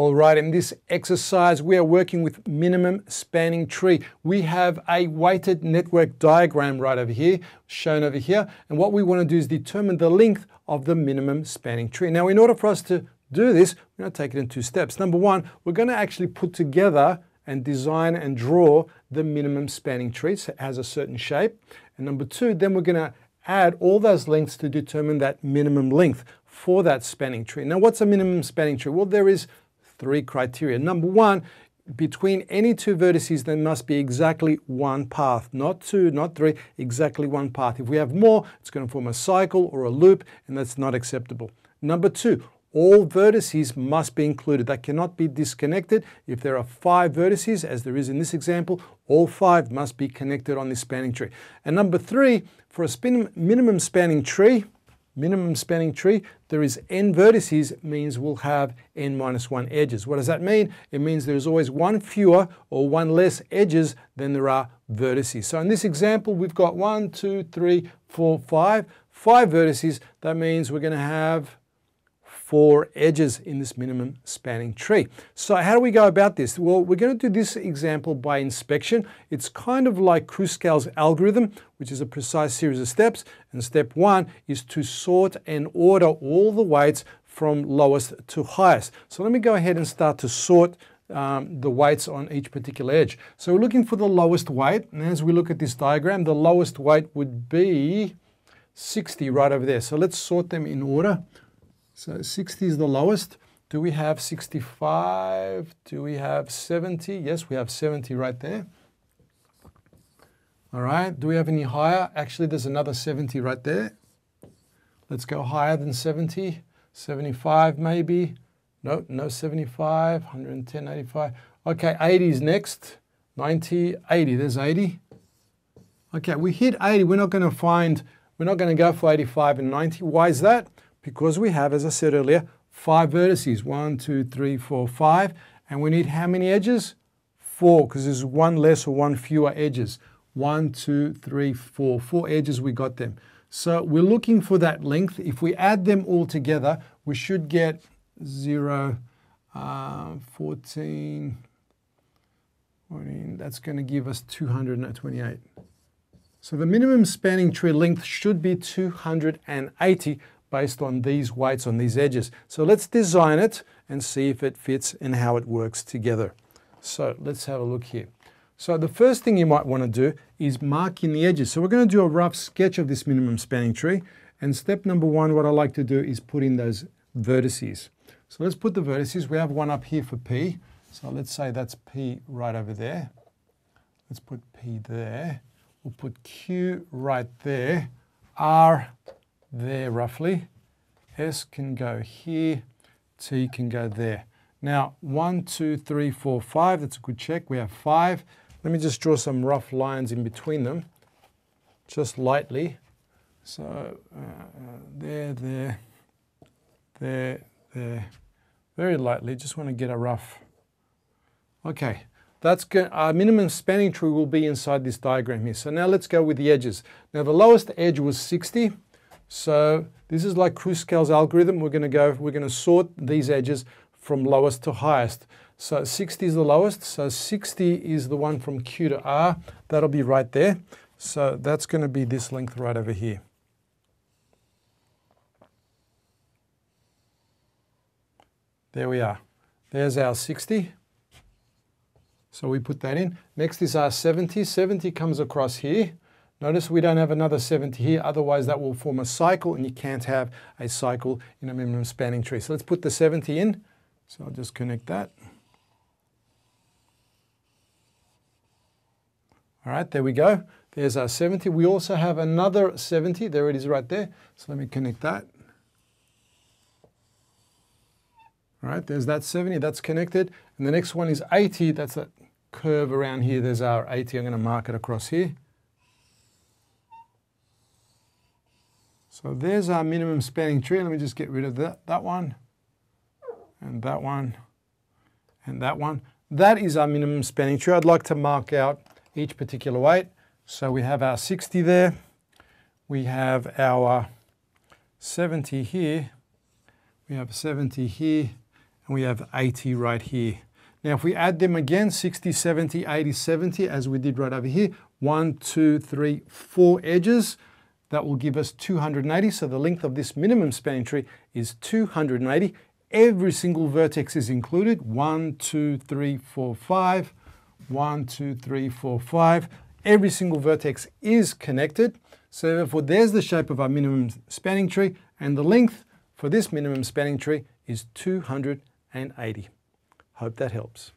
All right, in this exercise, we are working with minimum spanning tree. We have a weighted network diagram right over here, shown over here. And what we want to do is determine the length of the minimum spanning tree. Now, in order for us to do this, we're going to take it in two steps. Number one, we're going to actually put together and design and draw the minimum spanning tree. So it has a certain shape. And number two, then we're going to add all those lengths to determine that minimum length for that spanning tree. Now, what's a minimum spanning tree? Well, there is three criteria. Number one, between any two vertices, there must be exactly one path, not two, not three, exactly one path. If we have more, it's going to form a cycle or a loop, and that's not acceptable. Number two, all vertices must be included. They cannot be disconnected. If there are five vertices, as there is in this example, all five must be connected on this spanning tree. And number three, for a minimum spanning tree, minimum spanning tree, there is n vertices, means we'll have n minus 1 edges. What does that mean? It means there's always one fewer or one less edges than there are vertices. So in this example, we've got one, two, three, four, five, five vertices. That means we're going to have four edges in this minimum spanning tree. So how do we go about this? Well, we're going to do this example by inspection. It's kind of like Kruskal's algorithm, which is a precise series of steps. And step one is to sort and order all the weights from lowest to highest. So let me go ahead and start to sort um, the weights on each particular edge. So we're looking for the lowest weight. And as we look at this diagram, the lowest weight would be 60 right over there. So let's sort them in order. So 60 is the lowest. Do we have 65? Do we have 70? Yes, we have 70 right there. All right, do we have any higher? Actually, there's another 70 right there. Let's go higher than 70. 75 maybe. No, no 75. 110, 85. Okay, 80 is next. 90, 80. There's 80. Okay, we hit 80. We're not going to find, we're not going to go for 85 and 90. Why is that? Because we have, as I said earlier, five vertices. One, two, three, four, five. And we need how many edges? Four, because there's one less or one fewer edges. One, two, three, four. Four edges, we got them. So we're looking for that length. If we add them all together, we should get 0, uh, 14, 14, that's going to give us 228. So the minimum spanning tree length should be 280, based on these weights on these edges. So let's design it and see if it fits and how it works together. So let's have a look here. So the first thing you might want to do is mark in the edges. So we're going to do a rough sketch of this minimum spanning tree. And step number one, what I like to do is put in those vertices. So let's put the vertices. We have one up here for P. So let's say that's P right over there. Let's put P there. We'll put Q right there. R there roughly. S can go here, T can go there. Now, one, two, three, four, five, that's a good check. We have five. Let me just draw some rough lines in between them, just lightly. So uh, there, there, there, there, very lightly. Just want to get a rough. Okay, that's good. Our minimum spanning tree will be inside this diagram here. So now let's go with the edges. Now the lowest edge was 60. So this is like Kruskal's algorithm. We're going to go, we're going to sort these edges from lowest to highest. So 60 is the lowest. So 60 is the one from Q to R. That'll be right there. So that's going to be this length right over here. There we are. There's our 60. So we put that in. Next is our 70. 70 comes across here. Notice we don't have another 70 here, otherwise that will form a cycle and you can't have a cycle in a minimum spanning tree. So let's put the 70 in. So I'll just connect that. All right, there we go. There's our 70. We also have another 70. There it is right there. So let me connect that. All right, there's that 70. That's connected. And the next one is 80. That's that curve around here. There's our 80. I'm going to mark it across here. So there's our minimum spanning tree. Let me just get rid of that, that one, and that one, and that one. That is our minimum spanning tree. I'd like to mark out each particular weight. So we have our 60 there. We have our 70 here. We have 70 here. and we have 80 right here. Now, if we add them again, 60, 70, 80, 70, as we did right over here, one, two, three, four edges, that will give us 280. So the length of this minimum spanning tree is 280. Every single vertex is included. One, two, three, four, five. One, two, three, four, five. Every single vertex is connected. So therefore, there's the shape of our minimum spanning tree, and the length for this minimum spanning tree is 280. Hope that helps.